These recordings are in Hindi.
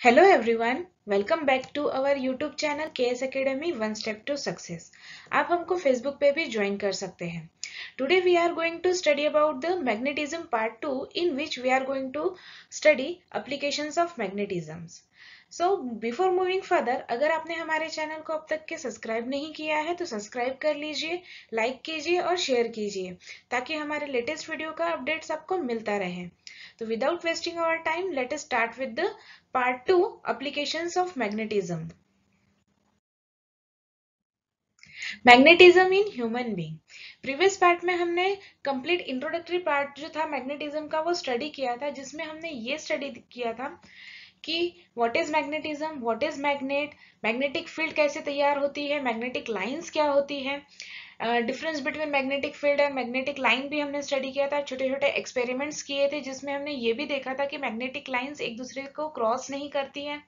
Hello everyone welcome back to our YouTube channel K S academy one step to success आप हमको फेसबुक पे भी ज्वाइन कर सकते हैं। Today we are going to study about the magnetism part two in which we are going to study application of magnetisms so before moving further अगर आपने हमारे चैनल को अब तक के सब्सक्राइब नहीं किया है तो सब्सक्राइब कर लीजिए लाइक कीजिए और शेयर कीजिए, ताकि हमारे लेटेस्ट वीडियो का अपडेट्स आपको मिलता रहे। तो without wasting our time let start with the part two applications of magnetism magnetism in human being previous part में हमने कंप्लीट इंट्रोडक्टरी पार्ट जो था मैग्नेटिज्म का, वो स्टडी किया था, जिसमें हमने ये स्टडी किया था कि what is magnetism what is magnet magnetic field कैसे तैयार होती है मैग्नेटिक लाइंस क्या होती है? Difference between magnetic field and magnetic line भी हमने स्टडी किया था छोटे छोटे एक्सपेरिमेंट्स किए थे, जिसमें हमने ये भी देखा था कि मैग्नेटिक लाइंस एक दूसरे को क्रॉस नहीं करती हैं,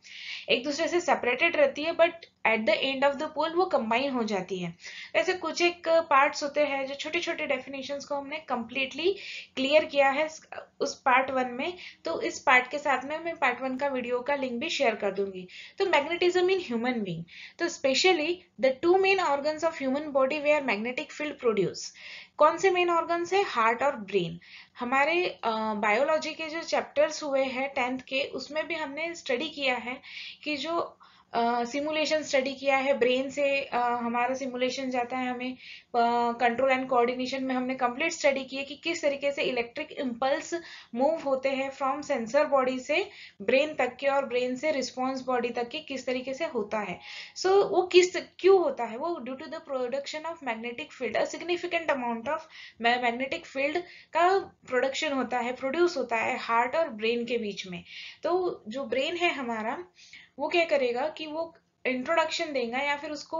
एक दूसरे से सेपरेटेड रहती है but at the end of the pole वो कंबाइन हो जाती है। ऐसे कुछ एक पार्ट्स होते हैं जो छोटे छोटे डेफिनेशंस को हमने कंप्लीटली क्लियर किया है उस पार्ट वन में। तो इस पार्ट के साथ में मैं पार्ट वन का वीडियो का लिंक भी शेयर कर दूँगी। तो मैग्नेटिज्म इन ह्यूमन बींग तो specially the two main organs of human body they are magnetic field produce कौन से मेन ऑर्गन्स है? हार्ट और ब्रेन हमारे बायोलॉजी के जो चैप्टर्स हुए हैं टेंथ के, उसमें भी हमने स्टडी किया है कि जो सिमुलेशन स्टडी किया है। ब्रेन से uh, हमारा सिमुलेशन जाता है हमें। कंट्रोल एंड कोऑर्डिनेशन में हमने कंप्लीट स्टडी की है कि किस तरीके से इलेक्ट्रिक इम्पल्स मूव होते हैं फ्रॉम सेंसर बॉडी से ब्रेन तक के और ब्रेन से रिस्पॉन्स बॉडी तक के किस तरीके से होता है। सो so, वो किस क्यों होता है? वो due to the production of magnetic field a significant amount of magnetic field का प्रोडक्शन होता है प्रोड्यूस होता है हार्ट और ब्रेन के बीच में। तो जो ब्रेन है हमारा वो क्या करेगा कि वो इंट्रोडक्शन देगा या फिर उसको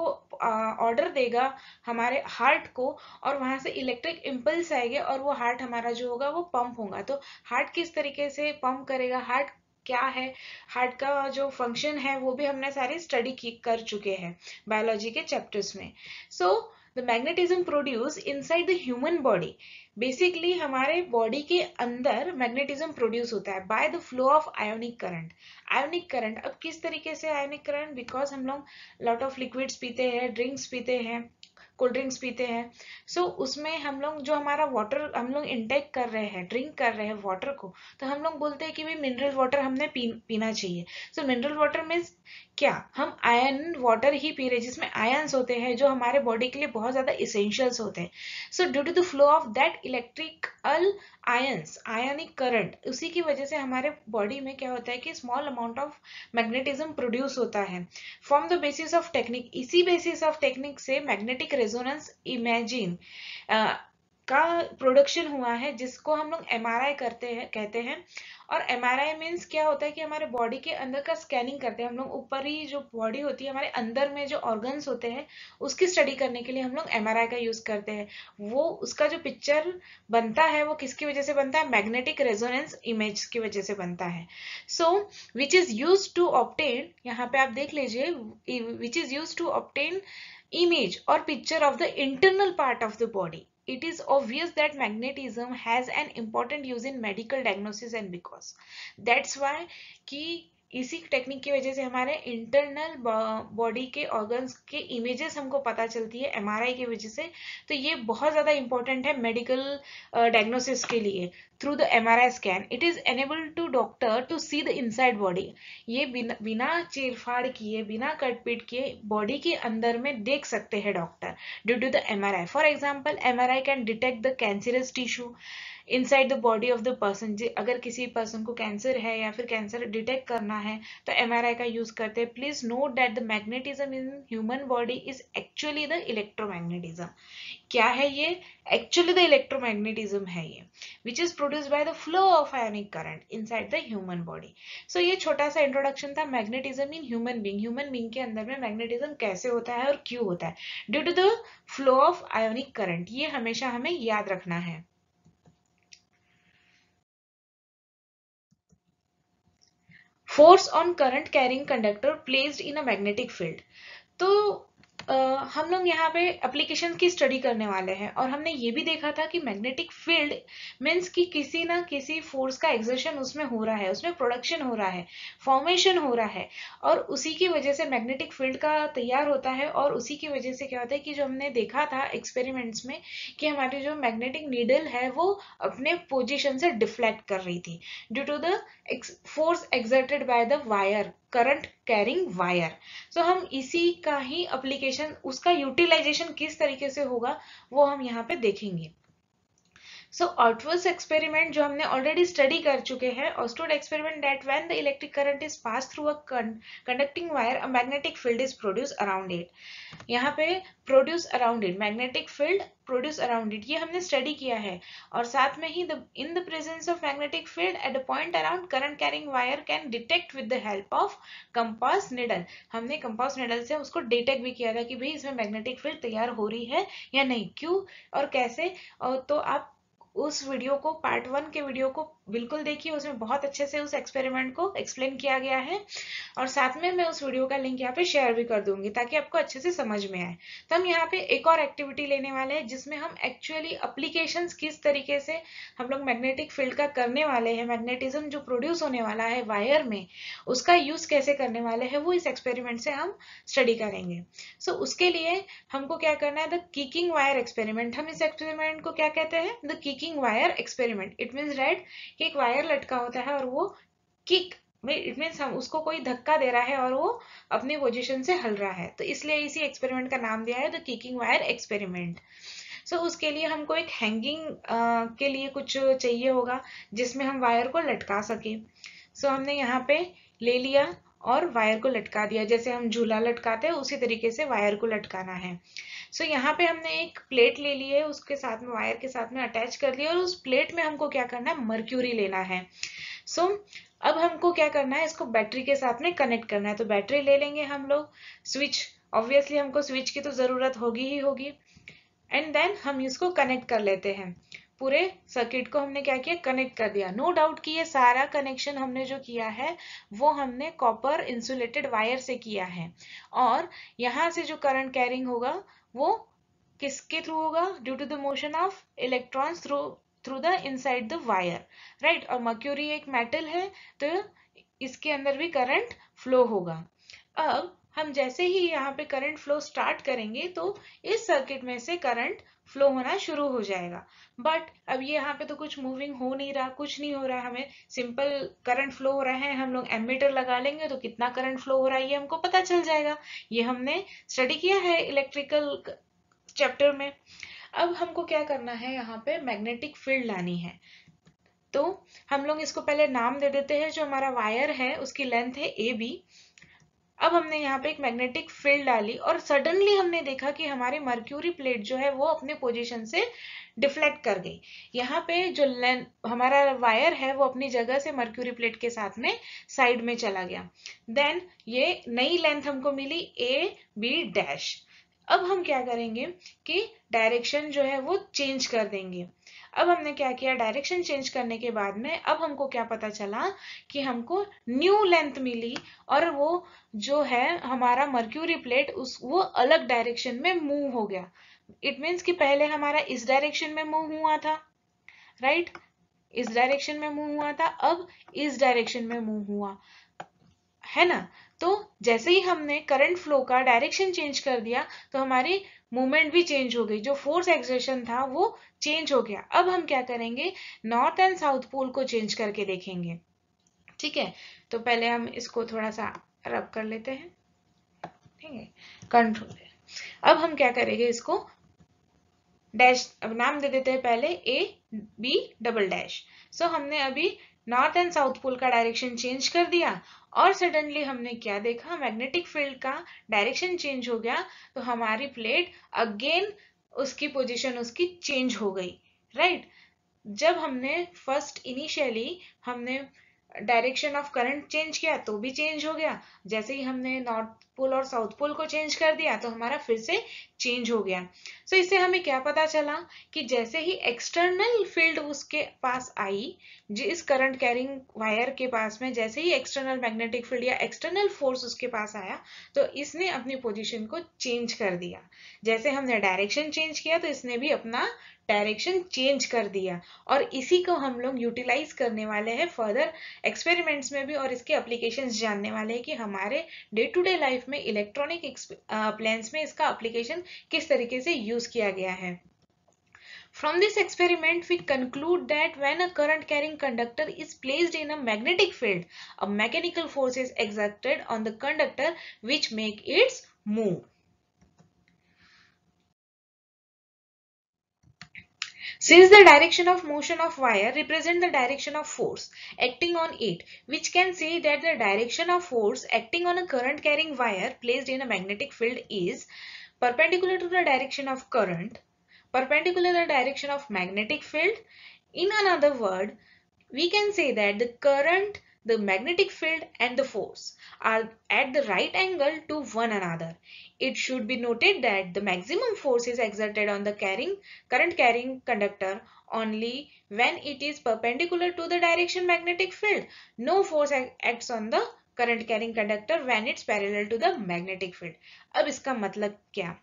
ऑर्डर देगा हमारे हार्ट को और वहाँ से इलेक्ट्रिक इम्पल्स आएँगे और वो हार्ट हमारा जो होगा वो पंप होगा। तो हार्ट किस तरीके से पंप करेगा? हार्ट क्या है? हार्ट का जो फ़ंक्शन है वो भी हमने सारे स्टडी की, कर चुके हैं बायोलॉजी के चैप्टर्स में। So the magnetism produce inside the human body basically हमारे बॉडी के अंदर मैग्नेटिज्म प्रोड्यूस होता है by the flow of ionic current ionic current अब किस तरीके से आयोनिक करंट बिकॉज़ हम लोग लॉट ऑफ़ लिक्विड्स पीते हैं ड्रिंक्स पीते हैं। कोल्ड ड्रिंक्स पीते हैं। सो so, उसमें हम लोग जो हमारा वाटर हम लोग इंटेक कर रहे हैं ड्रिंक कर रहे हैं वाटर को तो हम लोग बोलते हैं कि भाई मिनरल वाटर हमने पी, पीना चाहिए। सो मिनरल वाटर में क्या? हम आयन वाटर ही पी रहे जिसमें आयन्स होते हैं जो हमारे बॉडी के लिए बहुत ज़्यादा इसेंशियल्स होते हैं। So due to the flow of that electrical ions ionic current उसी की वजह से हमारे बॉडी में क्या होता है कि small amount of magnetism produce होता है। From the basis of technique इसी बेसिस ऑफ़ टेक्निक से मैग्नेटिक रेजोनेंस इमेजिन का प्रोडक्शन हुआ है जिसको हम लोग एमआरआई करते हैं, कहते हैं। और एम मीन्स क्या होता है कि हमारे बॉडी के अंदर का स्कैनिंग करते हैं। हम लोग ऊपर ही जो बॉडी होती है, हमारे अंदर में जो ऑर्गन्स होते हैं, उसकी स्टडी करने के लिए हम लोग एमआरआई का यूज़ करते हैं। वो, उसका जो पिक्चर बनता है, वो किसकी वजह से बनता है? मैग्नेटिक रेजोनेंस इमेज की वजह से बनता है। So which is use to obtain यहाँ पे आप देख लीजिए which is use to obtain image or picture of the internal part of the body. It is obvious that magnetism has an important use in medical diagnosis and because. That's why कि इसी टेक्निक की वजह से हमारे इंटरनल बॉडी के ऑर्गन्स के इमेजेस हमको पता चलती है एमआरआई की वजह से। तो ये बहुत ज़्यादा इंपॉर्टेंट है मेडिकल डायग्नोसिस के लिए। Through the MRI scan it is enable to doctor to see the inside body ये बिना बिना चीरफाड़ किए, बिना कटपीट किए बॉडी के अंदर में देख सकते हैं doctor due to the MRI for example MRI can detect the cancerous tissue inside the body of the person अगर किसी पर्सन को कैंसर है या फिर कैंसर डिटेक्ट करना है तो MRI का यूज़ करते हैं। Please note that the magnetism in human body is actually the electromagnetism क्या है ये? एक्चुअली द इलेक्ट्रोमैग्नेटिज्म है ये which is produce by the flow of ionic current inside the human body so ये छोटा सा इंट्रोडक्शन था magnetism in human being human being के अंदर में मैग्नेटिज्म कैसे होता है और क्यों होता है? Due to the flow of ionic current ये हमेशा हमें याद रखना है। Force on current carrying conductor placed in a magnetic field. तो Uh, हम लोग यहाँ पे एप्लीकेशन की स्टडी करने वाले हैं और हमने ये भी देखा था कि मैग्नेटिक फ़ील्ड मीन्स कि किसी ना किसी फोर्स का एग्जर्शन उसमें हो रहा है उसमें प्रोडक्शन हो रहा है फॉर्मेशन हो रहा है और उसी की वजह से मैग्नेटिक फ़ील्ड का तैयार होता है और उसी की वजह से क्या होता है कि जो हमने देखा था एक्सपेरिमेंट्स में कि हमारी जो मैग्नेटिक नीडल है वो अपने पोजिशन से डिफ्लेक्ट कर रही थी due to the force exerted by the wire current carrying wire so हम इसी का ही अप्लीकेशन उसका यूटिलाइजेशन किस तरीके से होगा, वो हम यहाँ पे देखेंगे। सो ऑटवर्स एक्सपेरिमेंट जो हमने ऑलरेडी स्टडी कर चुके हैं Oersted experiment that when the electric current is pass through a conducting wire a magnetic field is produce around it यहाँ पे produce around it magnetic field produce around it ये हमने स्टडी किया है। और साथ में ही in the presence of magnetic field at a point around current carrying wire can detect with the help of compass needle हमने कंपास निडल से उसको डिटेक्ट भी किया था कि भाई इसमें मैग्नेटिक फ़ील्ड तैयार हो रही है या नहीं, क्यों और कैसे? और तो आप उस वीडियो को पार्ट वन के वीडियो को बिल्कुल देखिए। उसमें बहुत अच्छे से उस एक्सपेरिमेंट को एक्सप्लेन किया गया है। और साथ में मैं उस वीडियो का लिंक यहाँ पे शेयर भी कर दूँगी ताकि आपको अच्छे से समझ में आए। तो हम यहाँ पे एक और एक्टिविटी लेने वाले हैं जिसमें हम एक्चुअली अप्लीकेशन किस तरीके से हम लोग मैग्नेटिक फ़ील्ड का करने वाले हैं मैग्नेटिज्म जो प्रोड्यूस होने वाला है वायर में उसका यूज़ कैसे करने वाले हैं वो इस एक्सपेरिमेंट से हम स्टडी करेंगे। सो so, उसके लिए हमको क्या करना है? द कीकिंग वायर एक्सपेरिमेंट हम इस एक्सपेरिमेंट को क्या कहते हैं? The kicking wire experiment. It mean right कि एक वायर लटका होता है और वो किक इट मीन्स हम उसको कोई धक्का दे रहा है और वो अपनी पोजिशन से हल रहा है। तो इसलिए इसी एक्सपेरिमेंट का नाम दिया है the kicking wire experiment so so, उसके लिए हमको एक हैंगिंग uh, के लिए कुछ चाहिए होगा जिसमें हम वायर को लटका सके। सो so, हमने यहाँ पे ले लिया और वायर को लटका दिया। जैसे हम झूला लटकाते हैं उसी तरीके से वायर को लटकाना है। सो so, यहाँ पे हमने एक प्लेट ले ली है उसके साथ में वायर के साथ में अटैच कर लिया और उस प्लेट में हमको क्या करना है? मर्क्यूरी लेना है। सो so, अब हमको क्या करना है? इसको बैटरी के साथ में कनेक्ट करना है। तो बैटरी ले लेंगे हम लोग। स्विच ऑब्वियसली हमको स्विच की तो ज़रूरत होगी ही होगी। एंड देन हम इसको कनेक्ट कर लेते हैं। पूरे सर्किट को हमने क्या किया? कनेक्ट कर दिया। नो no डाउट कि ये सारा कनेक्शन हमने जो किया है वो हमने कॉपर इंसुलेटेड वायर से किया है। और यहाँ से जो करंट कैरिंग होगा वो किसके थ्रू होगा? Due to the motion of electrons through through the inside the wire right और मक्यूरी एक मेटल है तो इसके अंदर भी करंट फ्लो होगा। अब हम जैसे ही यहाँ पे करंट फ्लो स्टार्ट करेंगे तो इस सर्किट में से करंट फ्लो होना शुरू हो जाएगा। बट अब ये यहाँ पे तो कुछ मूविंग हो नहीं रहा, कुछ नहीं हो रहा हमें। सिंपल करंट फ्लो हो रहा है, हम लोग एमीटर लगा लेंगे तो कितना करंट फ्लो हो रहा है ये हमको पता चल जाएगा। ये हमने स्टडी किया है इलेक्ट्रिकल चैप्टर में। अब हमको क्या करना है, यहाँ पे मैग्नेटिक फ़ील्ड लानी है। तो हम लोग इसको पहले नाम दे देते हैं, जो हमारा वायर है, उसकी लेंथ है ए बी अब हमने यहाँ पे एक मैग्नेटिक फ़ील्ड डाली और सडनली हमने देखा कि हमारी मर्क्यूरी प्लेट जो है वो अपने पोजीशन से डिफ्लेक्ट कर गई। यहाँ पे जो लेन हमारा वायर है वो अपनी जगह से मर्क्यूरी प्लेट के साथ में साइड में चला गया। देन ये नई लेंथ हमको मिली ए बी डैश अब हम क्या करेंगे कि डायरेक्शन जो है वो चेंज कर देंगे। अब हमने क्या किया? डायरेक्शन चेंज करने के बाद में अब हमको क्या पता चला कि हमको न्यू लेंथ मिली और वो जो है हमारा मर्क्यूरी प्लेट उस, वो अलग डायरेक्शन में मूव हो गया। इट मीन्स कि पहले हमारा इस डायरेक्शन में मूव हुआ था राइट right? इस डायरेक्शन में मूव हुआ था, अब इस डायरेक्शन में मूव हुआ। है ना? तो जैसे ही हमने करंट फ्लो का डायरेक्शन चेंज कर दिया तो हमारी मूवमेंट भी चेंज हो गई। जो फोर्स एक्सर्शन था, वो चेंज हो गया। अब हम क्या करेंगे? नॉर्थ एंड साउथ पोल को चेंज करके देखेंगे। ठीक है? तो पहले हम इसको थोड़ा सा रब कर लेते हैं। ठीक है? कंट्रोल अब हम क्या करेंगे इसको? डैश अब नाम दे देते हैं पहले A B double dash so हमने अभी नॉर्थ एंड साउथ पोल का डायरेक्शन चेंज कर दिया और सडनली हमने क्या देखा? मैग्नेटिक फ़ील्ड का डायरेक्शन चेंज हो गया। तो हमारी प्लेट अगेन उसकी पोजीशन उसकी चेंज हो गई। Right right? जब हमने फ़र्स्ट इनिशियली हमने डायरेक्शन ऑफ़ करंट चेंज किया तो भी चेंज हो गया। जैसे ही हमने नॉर्थ पोल और साउथ पोल को चेंज कर दिया तो हमारा फिर से चेंज हो गया। सो so, इससे हमें क्या पता चला कि जैसे ही एक्सटर्नल फ़ील्ड उसके पास आई जिस करंट कैरिंग वायर के पास में जैसे ही एक्सटर्नल मैग्नेटिक फ़ील्ड या एक्सटर्नल फोर्स उसके पास आया तो इसने अपनी पोजीशन को चेंज कर दिया। जैसे हमने डायरेक्शन चेंज किया तो इसने भी अपना डायरेक्शन चेंज कर दिया। और इसी को हम लोग यूटिलाइज करने वाले हैं फर्दर एक्सपेरिमेंट्स में भी और इसके एप्लीकेशंस जानने वाले हैं कि हमारे डे टू डे लाइफ में इलेक्ट्रॉनिक प्लेन्स में इसका अप्लीकेशन किस तरीके से यूज़ किया गया है From this experiment, we conclude that when a current carrying conductor is placed in a magnetic field, a mechanical force is exerted on the conductor which make it move. Since the direction of motion of wire represent the direction of force acting on it, which can say that the direction of force acting on a current carrying wire placed in a magnetic field is perpendicular to the direction of current, perpendicular to the direction of magnetic field. In another word, we can say that the current the magnetic field and the force are at the right angle to one another. It should be noted that the maximum force is exerted on the carrying current carrying conductor only when it is perpendicular to the direction magnetic field. No force acts on the current carrying conductor when it's parallel to the magnetic field अब इसका मतलब क्या?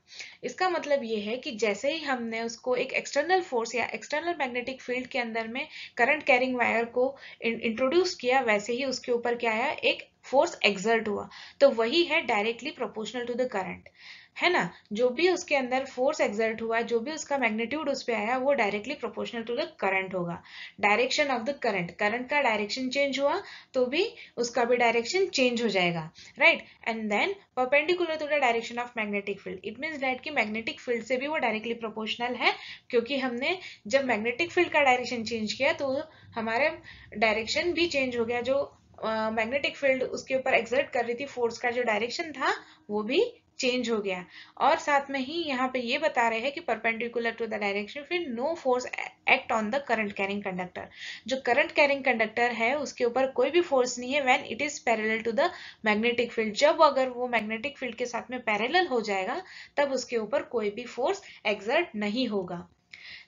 इसका मतलब ये है कि जैसे ही हमने उसको एक एक्सटर्नल फोर्स या एक्सटर्नल मैग्नेटिक फ़ील्ड के अंदर में करंट कैरिंग वायर को इंट्रोड्यूस किया, वैसे ही उसके ऊपर क्या आया? एक फोर्स एक्सर्ट हुआ। तो वही है directly proportional to the current है ना? जो भी उसके अंदर फोर्स एक्सर्ट हुआ जो भी उसका मैग्नीट्यूड उस पर आया वो directly proportional to the current होगा। Direction of the current current का डायरेक्शन चेंज हुआ तो भी उसका भी डायरेक्शन चेंज हो जाएगा। Right and then perpendicular to the direction of magnetic field it mean that कि मैग्नेटिक फ़ील्ड से भी वो डायरेक्टली प्रोपोर्शनल है क्योंकि हमने जब मैग्नेटिक फ़ील्ड का डायरेक्शन चेंज किया तो हमारे डायरेक्शन भी चेंज हो गया। जो मैग्नेटिक uh, फ़ील्ड उसके ऊपर एक्सर्ट कर रही थी फोर्स का जो डायरेक्शन था वो भी चेंज हो गया और साथ में ही यहाँ पे ये बता रहे हैं कि परपेंडिकुलर टू द डायरेक्शन फिर no force act on the current carrying conductor जो करंट कैरिंग कंडक्टर है, उसके ऊपर कोई भी फोर्स नहीं है। When it is parallel to the magnetic field जब अगर वो मैग्नेटिक फ़ील्ड के साथ में पैरेलल हो जाएगा, तब उसके ऊपर कोई भी फोर्स एग्जर्ट नहीं होगा।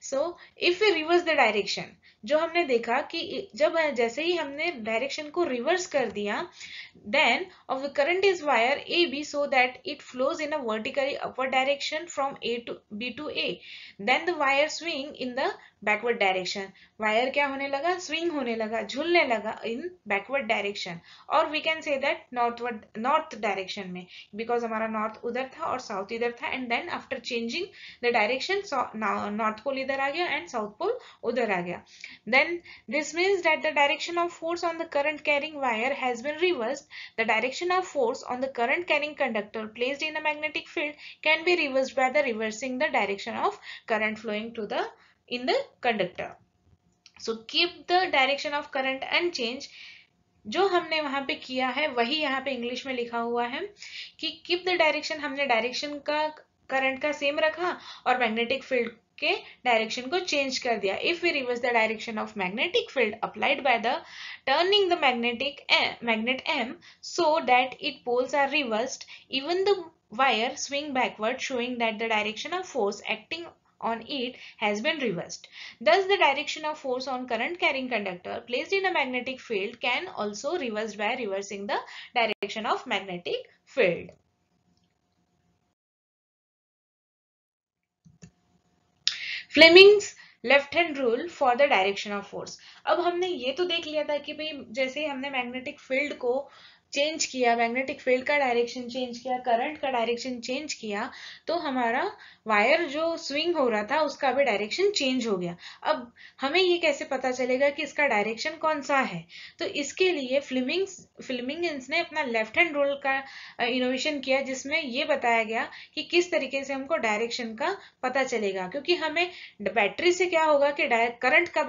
So if you reverse the direction जो हमने देखा कि जब जैसे ही हमने डायरेक्शन को रिवर्स कर दिया then of the current is wire A B so that it flows in a vertically upper direction from A to B to A then the wire swing in the backward direction wire क्या होने लगा स्विंग होने लगा झूलने लगा इन बैकवर्ड डायरेक्शन और we can say that northward north direction में बिकॉज हमारा नॉर्थ उधर था और साउथ इधर था and then after changing the direction north pole इधर आ गया एंड साउथ पोल उधर आ गया then this means that the direction of force on the current carrying wire has been reversed. The direction of force on the current carrying conductor placed in a magnetic field can be reversed by the reversing the direction of current flowing to the in the conductor. So, keep the direction of current unchanged. जो हमने वहाँ पे किया है, वही यहाँ पे इंग्लिश में लिखा हुआ है कि कीप द डायरेक्शन हमने डायरेक्शन का करंट का सेम रखा और मैग्नेटिक फ़ील्ड के डायरेक्शन को चेंज कर दिया if we reverse the direction of magnetic field applied by the turning the magnetic magnet M so that it poles are reverse even the wire swing backward showing that the direction of force acting on it has been reversed. Thus, the direction of force on current carrying conductor placed in a magnetic field can also reversed by reversing the direction of magnetic field. Fleming's left hand rule for the direction of force अब हमने ये तो देख लिया था कि भाई जैसे हमने मैग्नेटिक फील्ड को चेंज किया मैग्नेटिक फ़ील्ड का डायरेक्शन चेंज किया करंट का डायरेक्शन चेंज किया तो हमारा वायर जो स्विंग हो रहा था, उसका भी डायरेक्शन चेंज हो गया। अब हमें ये कैसे पता चलेगा कि इसका डायरेक्शन कौन सा है? तो इसके लिए फ्लिमिंग फ्लिमिंग ने अपना लेफ़्ट हैंड रोल का इनोवेशन किया, जिसमें ये बताया गया कि किस तरीके से हमको डायरेक्शन का पता चलेगा। क्योंकि हमें बैटरी से क्या होगा कि करंट का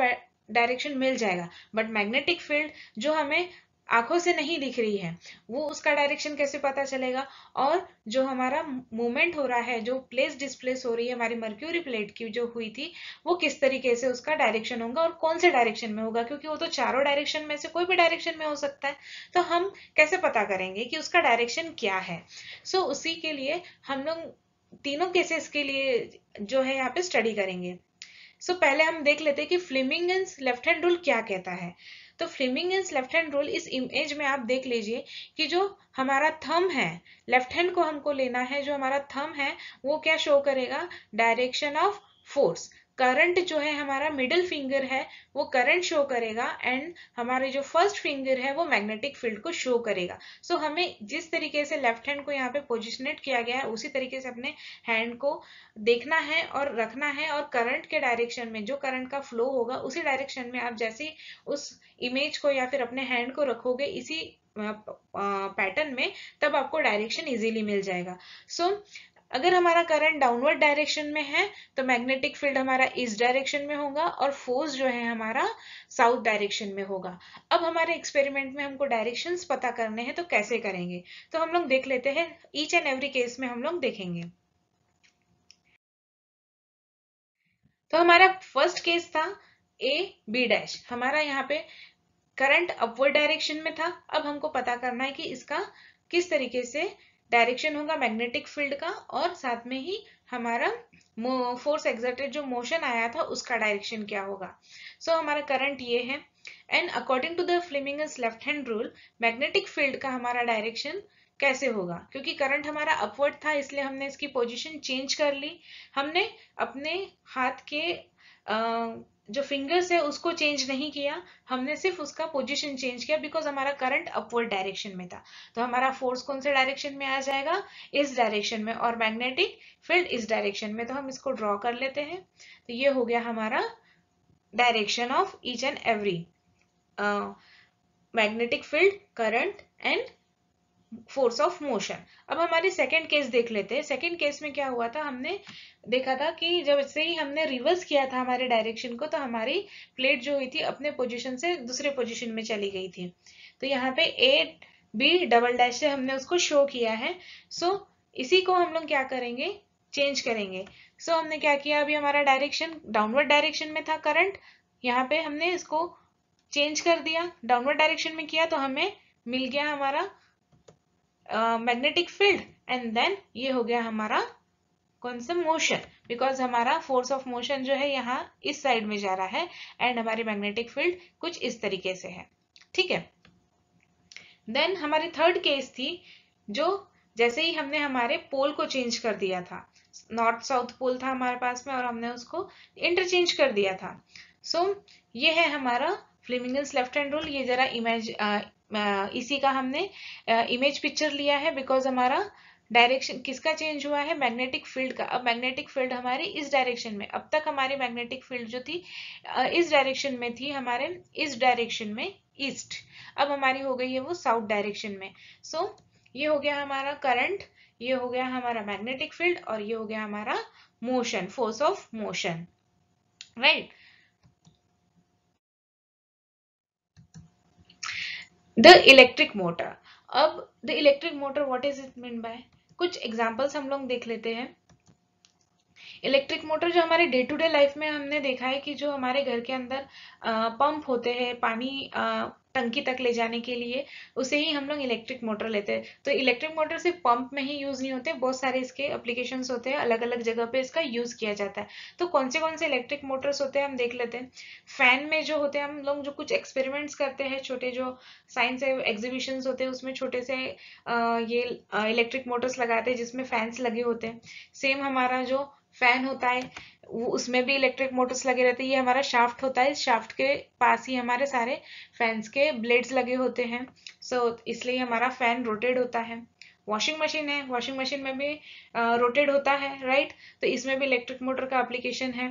डायरेक्शन मिल जाएगा। बट मैग्नेटिक फ़ील्ड जो हमें आँखों से नहीं दिख रही है। वो उसका डायरेक्शन कैसे पता चलेगा? और जो हमारा मूवमेंट हो रहा है जो प्लेस डिस्प्लेस हो रही है हमारी मर्क्यूरी प्लेट की जो हुई थी वो किस तरीके से उसका डायरेक्शन होगा और कौन से डायरेक्शन में होगा? क्योंकि वो तो चारों डायरेक्शन में से कोई भी डायरेक्शन में हो सकता है। तो हम कैसे पता करेंगे कि उसका डायरेक्शन क्या है? सो so, उसी के लिए हम लोग तीनों केसेस के लिए जो है यहाँ पे स्टडी करेंगे। सो so, पहले हम देख लेते हैं कि फ्लिमिंग लेफ़्ट हैंड रूल क्या कहता है। तो फ्लिमिंगन्स लेफ़्ट हैंड रूल इस इमेज में आप देख लीजिए कि जो हमारा थम है लेफ़्ट हैंड को हमको लेना है, जो हमारा थम है, वो क्या शो करेगा? डायरेक्शन ऑफ़ फोर्स करंट जो है हमारा मिडिल फिंगर है वो करंट शो करेगा एंड हमारे जो फ़र्स्ट फिंगर है वो मैग्नेटिक फ़ील्ड को शो करेगा। सो so, हमें जिस तरीके से लेफ़्ट हैंड को यहाँ पे पोजिशनेट किया गया है उसी तरीके से अपने हैंड को देखना है और रखना है और करंट के डायरेक्शन में जो करंट का फ्लो होगा उसी डायरेक्शन में आप जैसे उस इमेज को या फिर अपने हैंड को रखोगे इसी पैटर्न में तब आपको डायरेक्शन इजीली मिल जाएगा। सो so, अगर हमारा करंट डाउनवर्ड डायरेक्शन में है तो मैग्नेटिक फ़ील्ड हमारा इस डायरेक्शन में होगा और फोर्स जो है हमारा साउथ डायरेक्शन में होगा। अब हमारे एक्सपेरिमेंट में हमको डायरेक्शंस पता करने हैं तो कैसे करेंगे? तो हम लोग देख लेते हैं ईच एंड एवरी केस में हम लोग देखेंगे। तो हमारा फ़र्स्ट केस था ए बी डैश हमारा यहाँ पे करंट अपवर्ड डायरेक्शन में था। अब हमको पता करना है कि इसका किस तरीके से डायरेक्शन होगा मैग्नेटिक फ़ील्ड का और साथ में ही हमारा फोर्स एक्सर्टेड जो मोशन आया था उसका डायरेक्शन क्या होगा? सो so, हमारा करंट ये है। And according to the Fleming's left hand rule magnetic field का हमारा डायरेक्शन कैसे होगा? क्योंकि करंट हमारा अपवर्ड था इसलिए हमने इसकी पोजीशन चेंज कर ली। हमने अपने हाथ के जो फिंगर्स है, उसको चेंज नहीं किया, हमने सिर्फ़ उसका पोजीशन चेंज किया बिकॉज़ हमारा करंट अपवर्ड डायरेक्शन में था। तो हमारा फोर्स कौन से डायरेक्शन में आ जाएगा? इस डायरेक्शन में और मैग्नेटिक फ़ील्ड इस डायरेक्शन में। तो हम इसको ड्रॉ कर लेते हैं। तो ये हो गया हमारा direction of each and every magnetic field current and force of motion अब हमारी सेकेंड केस देख लेते हैं। सेकेंड केस में क्या हुआ था? हमने देखा था कि जब से ही हमने रिवर्स किया था हमारे डायरेक्शन को तो हमारी प्लेट जो हुई थी अपने पोजीशन से दूसरे पोजीशन में चली गई थी। तो यहाँ पे ए बी डबल डैश से हमने उसको शो किया है। सो so, इसी को हम लोग क्या करेंगे? चेंज करेंगे। सो so, हमने क्या किया? अभी हमारा डायरेक्शन डाउनवर्ड डायरेक्शन में था करंट यहाँ पे हमने इसको चेंज कर दिया। डाउनवर्ड डायरेक्शन में किया तो हमें मिल गया हमारा मैग्नेटिक फ़ील्ड एंड देन ये हो गया हमारा कौन सा मोशन बिकॉज़ हमारा फोर्स ऑफ़ मोशन जो है यहाँ इस साइड में जा रहा है एंड हमारी मैग्नेटिक फ़ील्ड कुछ इस तरीके से है। ठीक है? देन हमारी थर्ड केस थी जो जैसे ही हमने हमारे पोल को चेंज कर दिया था। नॉर्थ साउथ पोल था हमारे पास में और हमने उसको इंटरचेंज कर दिया था। सो so, ये है हमारा फ्लेमिंगन्स लेफ़्ट हैंड रूल ये जरा इमेज इसी का हमने इमेज पिक्चर लिया है बिकॉज़ हमारा डायरेक्शन किसका चेंज हुआ है? मैग्नेटिक फ़ील्ड का। अब मैग्नेटिक फ़ील्ड हमारी इस डायरेक्शन में अब तक हमारी मैग्नेटिक फ़ील्ड जो थी इस डायरेक्शन में थी हमारे इस डायरेक्शन में ईस्ट। अब हमारी हो गई है वो साउथ डायरेक्शन में। सो so, ये हो गया हमारा करंट ये हो गया हमारा मैग्नेटिक फ़ील्ड और ये हो गया हमारा motion force of motion. Right? The electric motor. अब the electric motor what is it mean by कुछ एग्जाम्पल्स हम लोग देख लेते हैं। इलेक्ट्रिक मोटर जो हमारे डे टू डे लाइफ में हमने देखा है कि जो हमारे घर के अंदर पंप होते हैं, पानी टंकी तक ले जाने के लिए, उसे ही हम लोग इलेक्ट्रिक मोटर लेते हैं। तो इलेक्ट्रिक मोटर सिर्फ़ पंप में ही यूज़ नहीं होते, बहुत सारे इसके एप्लीकेशन होते हैं अलग अलग जगह पे इसका यूज़ किया जाता है। तो कौन से कौन से इलेक्ट्रिक मोटर्स होते हैं, हम देख लेते हैं। फ़ैन में जो होते हैं, हम लोग जो कुछ एक्सपेरिमेंट्स करते हैं, छोटे जो साइंस एग्जीबिशन होते हैं, उसमें छोटे से ये इलेक्ट्रिक मोटर्स लगाते हैं, जिसमें फैंस लगे होते हैं। सेम हमारा जो फ़ैन होता है उसमें भी इलेक्ट्रिक मोटर्स लगे रहते हैं ये हमारा शाफ्ट होता है इस शाफ्ट के पास ही हमारे सारे फैंस के ब्लेड्स लगे होते हैं सो so, इसलिए हमारा फ़ैन रोटेड होता है। वॉशिंग मशीन है वॉशिंग मशीन में भी रोटेट होता है राइट तो इसमें भी इलेक्ट्रिक मोटर का एप्लीकेशन है।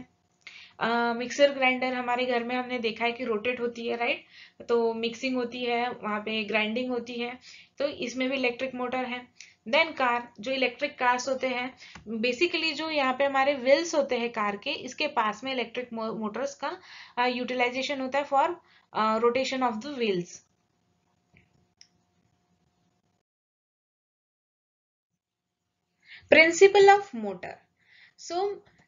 मिक्सर uh, ग्राइंडर हमारे घर में हमने देखा है कि रोटेट होती है राइट तो मिक्सिंग होती है वहाँ पे ग्राइंडिंग होती है तो इसमें भी इलेक्ट्रिक मोटर है। देन कार जो इलेक्ट्रिक कार्स होते हैं बेसिकली जो यहाँ पे हमारे व्हील्स होते हैं कार के, इसके पास में इलेक्ट्रिक मोटर्स का यूटिलाइजेशन होता है for rotation of the wheels principle of motor so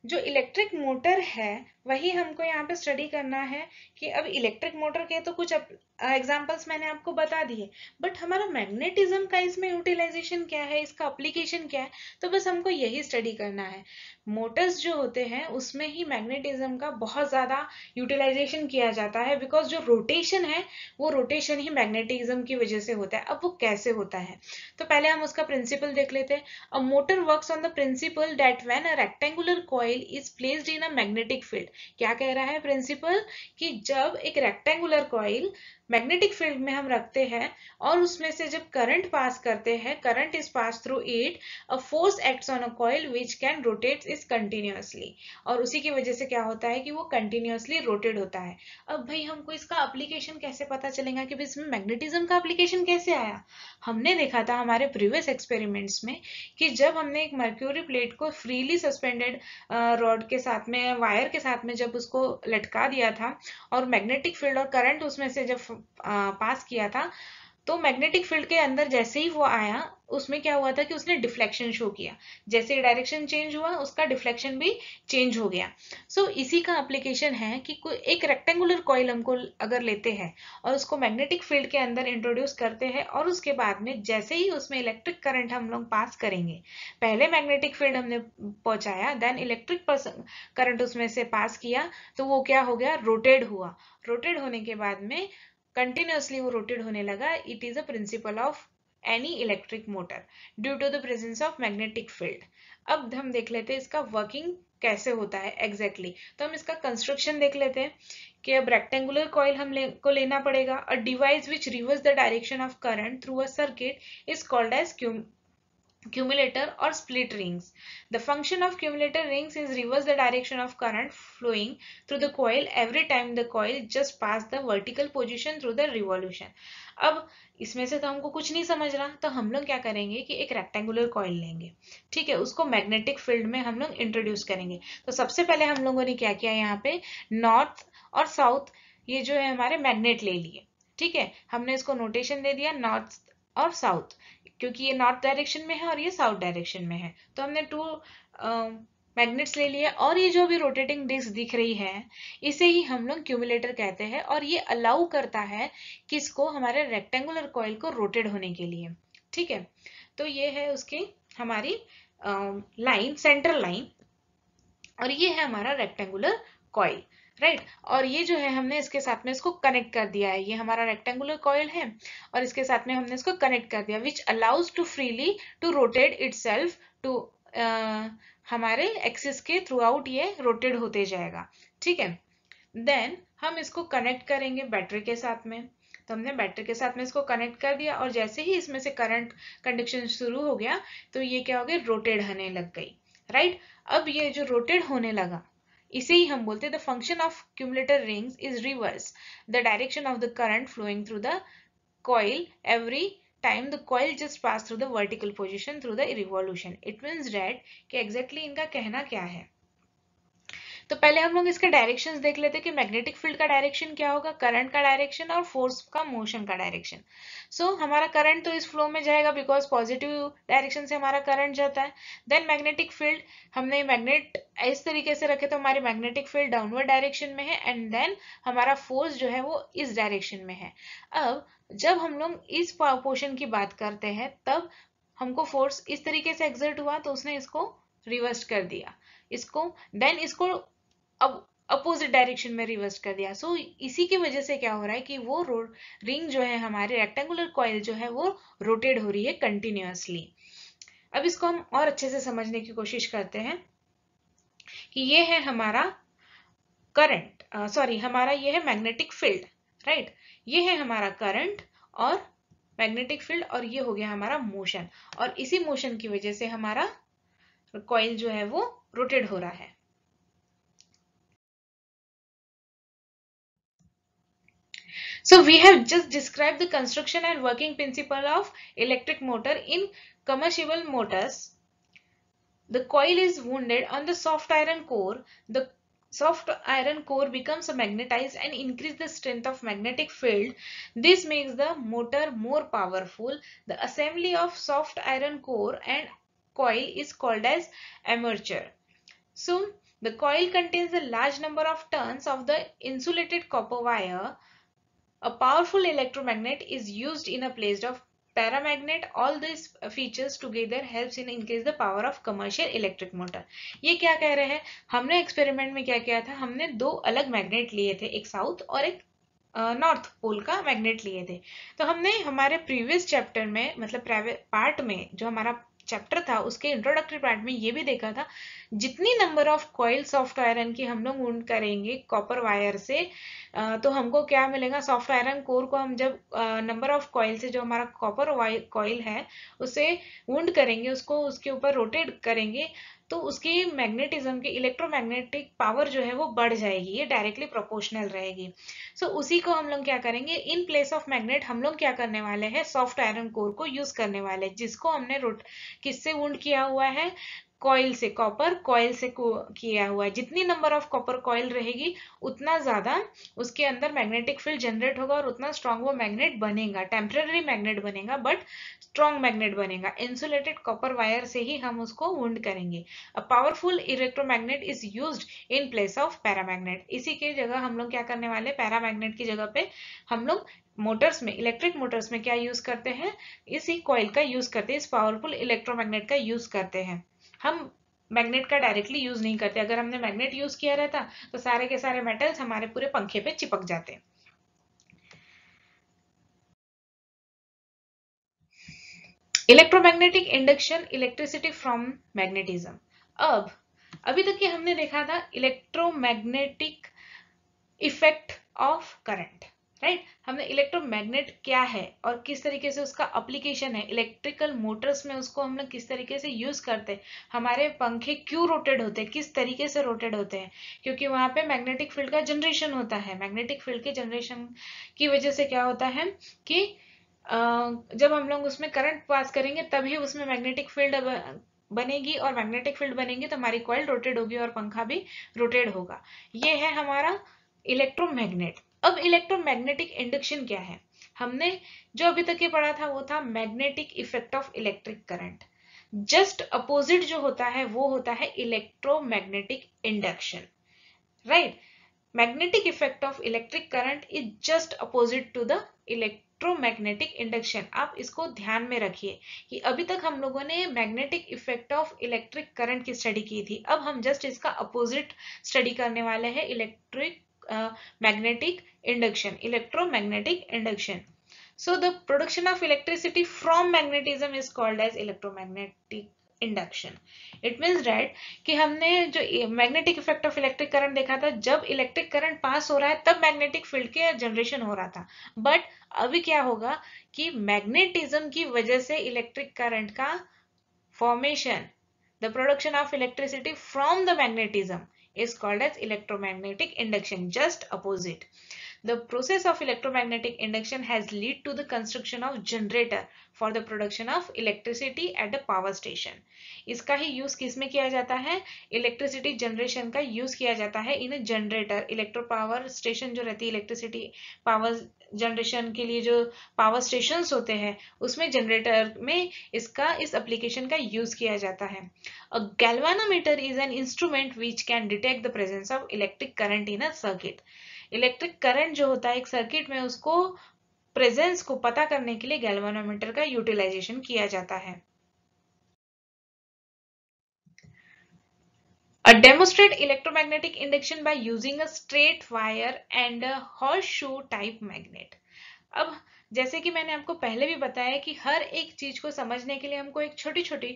जो इलेक्ट्रिक मोटर है वही हमको यहाँ पे स्टडी करना है कि अब इलेक्ट्रिक मोटर के तो कुछ एग्जांपल्स मैंने आपको बता दिए बट हमारा मैग्नेटिज्म का इसमें यूटिलाइजेशन क्या है, इसका अप्लीकेशन क्या है तो बस हमको यही स्टडी करना है। मोटर्स जो होते हैं, उसमें ही मैग्नेटिज्म का बहुत ज़्यादा यूटिलाइजेशन किया जाता है बिकॉज़ जो रोटेशन है, वो रोटेशन ही मैग्नेटिज्म की वजह से होता है। अब वो कैसे होता है? तो पहले हम उसका प्रिंसिपल देख लेते हैं। A motor works on the principle that when a rectangular coil is placed in a magnetic field क्या कह रहा है? प्रिंसिपल कि जब एक रेक्टेंगुलर कॉइल मैग्नेटिक फ़ील्ड में हम रखते हैं और उसमें से जब करंट पास करते हैं current is pass through it a force acts on a coil which can rotate is continuously और उसी की वजह से क्या होता है कि वो कंटिन्यूसली रोटेट होता है। अब भाई हमको इसका अप्लीकेशन कैसे पता चलेगा कि भाई इसमें मैग्नेटिज्म का अप्लीकेशन कैसे आया? हमने देखा था हमारे प्रीवियस एक्सपेरिमेंट्स में कि जब हमने एक मर्क्यूरी प्लेट को फ्रीली सस्पेंडेड रॉड के साथ में वायर के साथ में जब उसको लटका दिया था और मैग्नेटिक फ़ील्ड और करंट उसमें से जब पास किया था तो मैग्नेटिक फ़ील्ड के अंदर जैसे ही वो आया उसमें क्या हुआ था कि उसने डिफ्लेक्शन शो किया। जैसे डायरेक्शन चेंज हुआ उसका डिफ्लेक्शन भी चेंज हो गया। सो so, इसी का एप्लीकेशन है कि कोई एक रेक्टेंगुलर कॉइल हमको अगर लेते हैं और उसको मैग्नेटिक फ़ील्ड के अंदर इंट्रोड्यूस करते हैं और उसके बाद में जैसे ही उसमें इलेक्ट्रिक करंट हम लोग पास करेंगे पहले मैग्नेटिक फ़ील्ड हमने पहुँचाया देन इलेक्ट्रिक करंट उसमें से पास किया तो वो क्या हो गया? रोटेड हुआ। रोटेड होने के बाद में कंटिन्यूसली वो रोटेट होने लगा it is a principle of any electric motor due to the presence of magnetic field अब हम देख लेते हैं इसका वर्किंग कैसे होता है एग्जैक्टली exactly. तो हम इसका कंस्ट्रक्शन देख लेते हैं कि अब रेक्टेंगुलर कॉइल हम ले, को लेना पड़ेगा a device which reverse the direction of current through a circuit is called as cumulator or split rings. The function of cumulator rings is reverse the direction of current flowing through the coil every time the coil just pass the vertical position through the revolution. अब इसमें से तो हमको कुछ नहीं समझ रहा तो हम लोग क्या करेंगे कि एक रेक्टेंगुलर कॉइल लेंगे ठीक है उसको मैग्नेटिक फ़ील्ड में हम लोग इंट्रोड्यूस करेंगे तो सबसे पहले हम लोगों ने क्या किया यहाँ पे नॉर्थ और साउथ ये जो है हमारे मैग्नेट ले लिए ठीक है हमने इसको नोटेशन दे दिया नॉर्थ और साउथ क्योंकि ये नॉर्थ डायरेक्शन में है और ये साउथ डायरेक्शन में है। तो हमने टू मैग्नेट्स ले लिए और ये जो भी रोटेटिंग डिस्क दिख रही है, इसे ही हम लोग क्यूमुलेटर कहते हैं और ये अलाउ करता है किसको? हमारे रेक्टेंगुलर कॉइल को रोटेट होने के लिए। ठीक है? तो ये है उसकी हमारी लाइन सेंट्रल लाइन और ये है हमारा रेक्टेंगुलर कॉइल राइट? और ये जो है, हमने इसके साथ में इसको कनेक्ट कर दिया है। ये हमारा रेक्टेंगुलर कॉयल है और इसके साथ में हमने इसको कनेक्ट कर दिया which allows to freely to rotate it to हमारे एक्सिस के थ्रू आउट ये रोटेट होते जाएगा। ठीक है? देन हम इसको कनेक्ट करेंगे बैटरी के साथ में। तो हमने बैटरी के साथ में इसको कनेक्ट कर दिया और जैसे ही इसमें से करंट कंडक्शन शुरू हो गया तो ये क्या हो गया? रोटेड होने लग गई। राइट? अब ये जो रोटेड होने लगा इसे ही हम बोलते हैं the function of cumulator rings is reverse the direction of the current flowing through the coil every time the coil just pass through the vertical position through the revolution it means that कि एग्जैक्टली exactly इनका कहना क्या है? तो पहले हम लोग इसके डायरेक्शंस देख लेते कि मैग्नेटिक फ़ील्ड का डायरेक्शन क्या होगा करंट का डायरेक्शन और फोर्स का मोशन का डायरेक्शन सो so, हमारा करंट तो इस फ्लो में जाएगा बिकॉज़ पॉजिटिव डायरेक्शन से हमारा करंट जाता है. देन मैग्नेटिक फ़ील्ड हमने मैग्नेट इस तरीके से रखे तो हमारी मैग्नेटिक फ़ील्ड डाउनवर्ड डायरेक्शन में है एंड देन हमारा फोर्स जो है वो इस डायरेक्शन में है. अब जब हम लोग इस पोर्शन की बात करते हैं तब हमको फोर्स इस तरीके से एग्जर्ट हुआ तो उसने इसको रिवर्स कर दिया. इसको देन इसको अब अपोजिट डायरेक्शन में रिवर्स कर दिया। सो so, इसी की वजह से क्या हो रहा है कि वो रिंग जो है हमारे रेक्टेंगुलर कॉइल जो है वो रोटेट हो रही है कंटिन्यूसली अब इसको हम और अच्छे से समझने की कोशिश करते हैं कि ये है हमारा करंट सॉरी हमारा ये है मैग्नेटिक फ़ील्ड राइट ये है हमारा करंट और मैग्नेटिक फ़ील्ड और ये हो गया हमारा मोशन और इसी मोशन की वजह से हमारा कॉइल जो है वो रोटेट हो रहा है। So we have just described the construction and working principle of electric motor in commercial motors. The coil is wounded on the soft iron core. The soft iron core becomes magnetized and increase the strength of magnetic field. This makes the motor more powerful. The assembly of soft iron core and coil is called as armature. So the coil contains a large number of turns of the insulated copper wire. A powerful electromagnet is used in a place of paramagnet all these features together helps in increase the power of commercial electric motor ये क्या कह रहे हैं हमने एक्सपेरिमेंट में क्या किया था हमने दो अलग मैग्नेट लिए थे एक साउथ और एक नॉर्थ पोल का मैग्नेट लिए थे तो हमने हमारे प्रीवियस चैप्टर में मतलब पार्ट में जो हमारा चैप्टर था, उसके इंट्रोडक्टरी पार्ट में ये भी देखा था, जितनी number of coil soft iron की हम लोग ऊंड करेंगे कॉपर वायर से तो हमको क्या मिलेगा? सॉफ्ट आयरन कोर को हम जब नंबर ऑफ़ कॉइल से जो हमारा कॉपर कॉइल है, उसे ऊंड करेंगे, उसको उसके ऊपर रोटेट करेंगे तो उसकी मैग्नेटिज्म की इलेक्ट्रोमैग्नेटिक पावर जो है वो बढ़ जाएगी ये डायरेक्टली प्रोपोर्शनल रहेगी। सो so, उसी को हम लोग क्या करेंगे? इन प्लेस ऑफ़ मैग्नेट हम लोग क्या करने वाले हैं? सॉफ्ट आयरन कोर को यूज़ करने वाले जिसको हमने रोट किससे वुंड किया हुआ है? कॉइल से कॉपर कॉइल से किया हुआ है। जितनी नंबर ऑफ़ कॉपर कॉइल रहेगी, उतना ज़्यादा उसके अंदर मैग्नेटिक फ़ील्ड जनरेट होगा और उतना स्ट्रांग वो मैग्नेट बनेगा। टेम्पररी मैग्नेट बनेगा बट स्ट्रांग मैग्नेट बनेगा। इंसुलेटेड कॉपर वायर से ही हम उसको वुंड करेंगे। A powerful electromagnet is use in place of paramagnet इसी के जगह हम लोग क्या करने वाले पैरामैग्नेट की जगह पे हम लोग मोटर्स में इलेक्ट्रिक मोटर्स में क्या यूज़ करते हैं? इसी कॉइल का यूज़ करते हैं, इस पावरफुल इलेक्ट्रोमैग्नेट का यूज़ करते हैं। हम मैग्नेट का डायरेक्टली यूज़ नहीं करते। अगर हमने मैग्नेट यूज़ किया रहता तो सारे के सारे मेटल्स हमारे पूरे पंखे पे चिपक जाते। Electromagnetic induction electricity from magnetism अब, अभी तक ये हमने देखा था electromagnetic effect of current right हमने इलेक्ट्रोमैग्नेट क्या है और किस तरीके से उसका अप्लीकेशन है? इलेक्ट्रिकल मोटर्स में उसको हम लोग किस तरीके से यूज़ करते हैं? हमारे पंखे क्यों रोटेड होते हैं? किस तरीके से रोटेड होते हैं? क्योंकि वहाँ पे मैग्नेटिक फ़ील्ड का जनरेशन होता है। मैग्नेटिक फ़ील्ड के जनरेशन की वजह से क्या होता है कि जब हम लोग उसमें करंट पास करेंगे, तभी उसमें मैग्नेटिक फ़ील्ड बनेगी और मैग्नेटिक फ़ील्ड बनेगी तो हमारी कॉइल रोटेड होगी और पंखा भी रोटेड होगा। ये है हमारा इलेक्ट्रोमैग्नेट अब इलेक्ट्रोमैग्नेटिक इंडक्शन क्या है? हमने जो अभी तक ये पढ़ा था, वो था magnetic effect of electric current just opposite जो होता है, वो होता है electromagnetic induction right magnetic effect of electric current is just opposite to the electromagnetic induction आप इसको ध्यान में रखिए कि अभी तक हम लोगों ने magnetic effect of electric current की स्टडी की थी. अब हम जस्ट इसका अपोजिट स्टडी करने वाले हैं electric magnetic induction, electromagnetic induction. So, the production of electricity from magnetism is called as electromagnetic induction it means that कि हमने जो magnetic effect of electric current देखा था, जब इलेक्ट्रिक करंट पास हो रहा है, तब मैग्नेटिक फ़ील्ड के जनरेशन हो रहा था। बट अभी क्या होगा कि मैग्नेटिज्म की वजह से इलेक्ट्रिक करंट का formation the production of electricity from the magnetism is called as electromagnetic induction, just opposite. The process of electromagnetic induction has led to the construction of generator for the production of electricity at the power station. इसका ही यूज़ किसमें किया जाता है इलेक्ट्रिसिटी जनरेशन का यूज़ किया जाता है in generator electro power station जो रहती है इलेक्ट्रिसिटी पावर जनरेशन के लिए जो पावर स्टेशन होते हैं उसमें जनरेटर में इसका इस एप्लीकेशन का यूज़ किया जाता है a galvanometer is an instrument which can detect the presence of electric current in a circuit electric current जो होता है एक सर्किट में उसको प्रेजेंस को पता करने के लिए गैल्वानोमीटर का यूटिलाइजेशन किया जाता है A demonstrate electromagnetic induction by using a straight wire and a horseshoe type magnet. अब जैसे कि मैंने आपको पहले भी बताया कि हर एक चीज़ को समझने के लिए हमको एक छोटी छोटी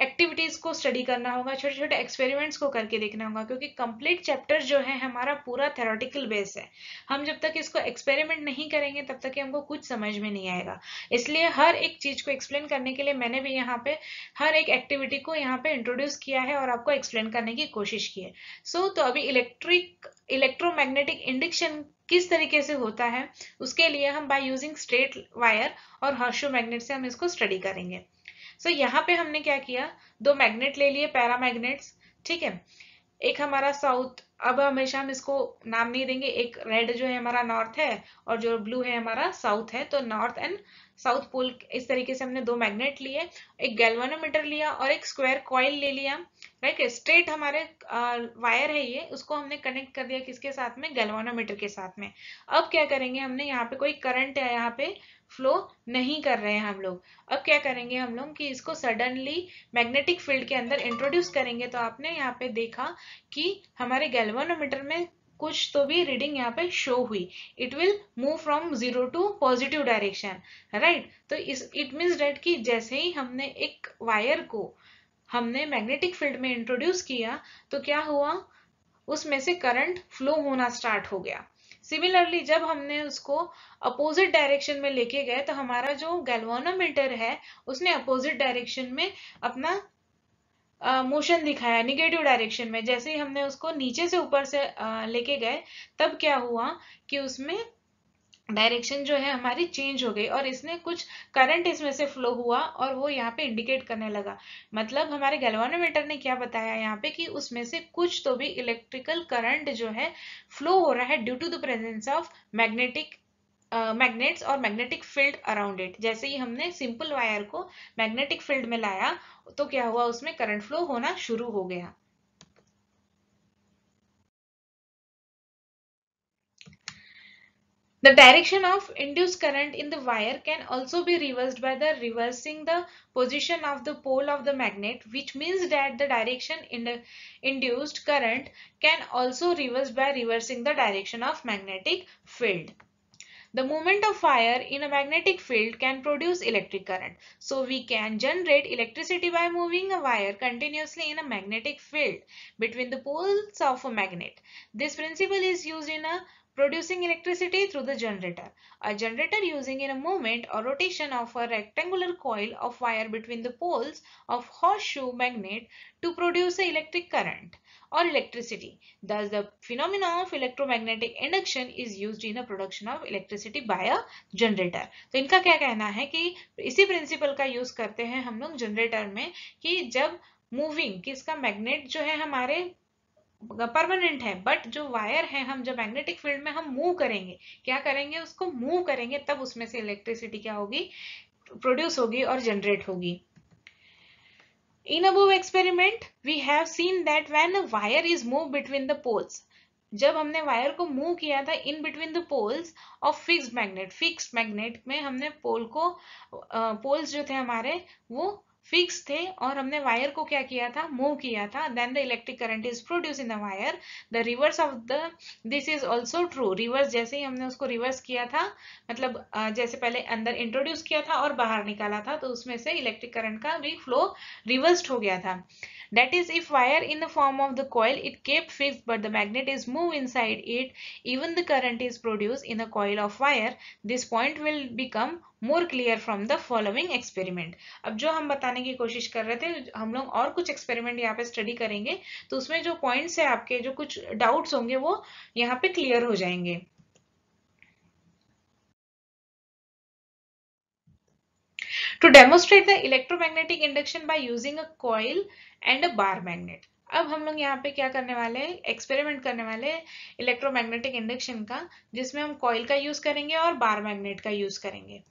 एक्टिविटीज़ को स्टडी करना होगा छोटे छोटे एक्सपेरिमेंट्स को करके देखना होगा क्योंकि कंप्लीट चैप्टर जो है हमारा पूरा थेरोटिकल बेस है। हम जब तक इसको एक्सपेरिमेंट नहीं करेंगे तब तक हमको कुछ समझ में नहीं आएगा। इसलिए हर एक चीज़ को एक्सप्लेन करने के लिए मैंने भी यहाँ पे हर एक एक्टिविटी को यहाँ पे इंट्रोड्यूस किया है और आपको एक्सप्लेन करने की कोशिश की है। सो so, तो अभी इलेक्ट्रिक इलेक्ट्रोमैग्नेटिक इंडिक्शन किस तरीके से होता है उसके लिए हम बाय यूजिंग स्ट्रेट वायर और हर्शो मैग्नेट से हम इसको स्टडी करेंगे। सो so, यहाँ पे हमने क्या किया दो मैग्नेट ले लिए पैरा मैग्नेट्स ठीक है? एक हमारा साउथ अब हमेशा हम इसको नाम नहीं देंगे एक रेड जो है हमारा नॉर्थ है और जो ब्लू है हमारा साउथ है तो नॉर्थ एंड साउथ पोल इस तरीके से हमने दो मैग्नेट लिए, एक गैल्वानोमीटर लिया और एक स्क्वायर कॉइल ले लिया। राइट स्ट्रेट हमारे वायर है ये, उसको हमने कनेक्ट कर दिया किसके साथ में? गैल्वानोमीटर के साथ में। अब क्या करेंगे हमने, यहाँ पे कोई करंट है यहाँ पे फ्लो नहीं कर रहे हैं हम लोग। अब क्या करेंगे हम लोग कि इसको सडनली मैग्नेटिक फ़ील्ड के अंदर इंट्रोड्यूस करेंगे। तो आपने यहाँ पे देखा कि हमारे गैल्वानोमीटर में कुछ तो भी रीडिंग यहाँ पे शो हुई। It will move from zero to positive direction right तो इस इट मीन्स डेट कि जैसे ही हमने एक वायर को हमने मैग्नेटिक फ़ील्ड में इंट्रोड्यूस किया तो क्या हुआ? उसमें से करंट फ्लो होना स्टार्ट हो गया। सिमिलरली जब हमने उसको अपोजिट डायरेक्शन में लेके गए तो हमारा जो गैल्वानोमीटर है, उसने अपोजिट डायरेक्शन में अपना मोशन दिखाया निगेटिव डायरेक्शन में। जैसे ही हमने उसको नीचे से ऊपर से लेके गए, तब क्या हुआ कि उसमें डायरेक्शन जो है हमारी चेंज हो गई और इसने कुछ करंट इसमें से फ्लो हुआ और वो यहाँ पे इंडिकेट करने लगा। मतलब हमारे गैल्वानोमीटर ने क्या बताया यहाँ पे कि उसमें से कुछ तो भी इलेक्ट्रिकल करंट जो है फ्लो हो रहा है due to the presence of magnetic magnets और मैग्नेटिक फ़ील्ड अराउंड इट जैसे ही हमने सिंपल वायर को मैग्नेटिक फ़ील्ड में लाया तो क्या हुआ उसमें करंट फ्लो होना शुरू हो गया The direction of induced current in the wire can also be reversed by the reversing the position of the pole of the magnet which means that the direction in the induced current can also reverse by reversing the direction of magnetic field. The movement of wire in a magnetic field can produce electric current. So we can generate electricity by moving a wire continuously in a magnetic field between the poles of a magnet. This principle is used in a producing electricity through the generator. A generator using in a movement or rotation of a rectangular coil of wire between the poles of horseshoe magnet to produce a electric current or electricity. Thus, the phenomena of electromagnetic induction is used in the production of electricity by a generator. तो इनका क्या कहना है कि इसी प्रिंसिपल का यूज़ करते हैं हम लोग जनरेटर में कि जब मूविंग किसका मैग्नेट जो है हमारे परमानेंट है बट जो वायर है हम जब मैग्नेटिक फ़ील्ड में हम मूव करेंगे क्या करेंगे उसको मूव करेंगे तब उसमें से इलेक्ट्रिसिटी क्या होगी प्रोड्यूस होगी और जनरेट होगी In above experiment, we have seen that when a wire is moved between the poles, जब हमने वायर को मूव किया था in between the poles of fix magnet fix magnet में हमने पोल को पोल्स uh, जो थे हमारे वो फिक्स थे और हमने वायर को क्या किया था? मूव किया था. Then the electric current is produce in the wire the reverse of the this is also true reverse जैसे ही हमने उसको रिवर्स किया था मतलब जैसे पहले अंदर इंट्रोड्यूस किया था और बाहर निकाला था तो उसमें से इलेक्ट्रिक करंट का भी फ्लो रिवर्स्ड हो गया था. That is, if wire in the form of the coil, it kept fixed but the magnet is moved inside it, even the current is produced in a coil of wire. This point will become more clear from the following experiment अब जो हम बताने की कोशिश कर रहे थे, हम लोग और कुछ एक्सपेरिमेंट यहाँ पे स्टडी करेंगे तो उसमें जो पॉइंट्स है आपके, जो कुछ डाउट्स होंगे, वो यहाँ पे क्लियर हो जाएँगे To demonstrate the electromagnetic induction by using a coil and a bar magnet. अब हम लोग यहाँ पे क्या करने वाले हैं? एक्सपेरिमेंट करने वाले हैं इलेक्ट्रोमैग्नेटिक इंडक्शन का जिसमें हम कॉइल का यूज़ करेंगे और बार मैग्नेट का यूज़ करेंगे।